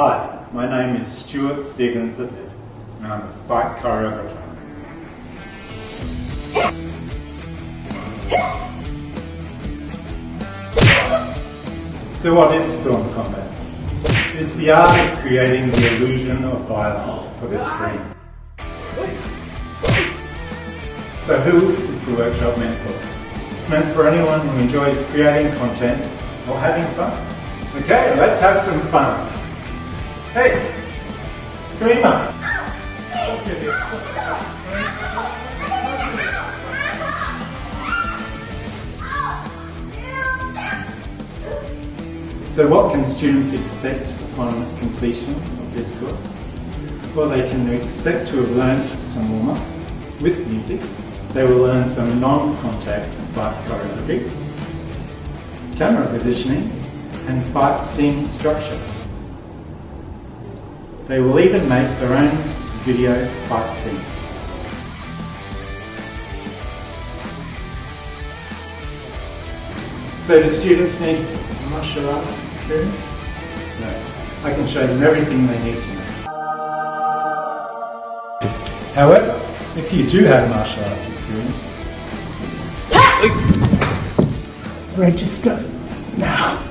Hi, my name is Stuart Stevens and I'm a fight choreographer. So what is film combat? It's the art of creating the illusion of violence for the screen. So who is the workshop meant for? It's meant for anyone who enjoys creating content or having fun. Okay, let's have some fun. Hey, Screamer! So what can students expect upon completion of this course? Well, they can expect to have learned some warm-ups with music. They will learn some non-contact fight choreography, camera positioning, and fight scene structure. They will even make their own video fight scene. So do students need martial arts experience? No. I can show them everything they need to know. However, if you do have martial arts experience, register now.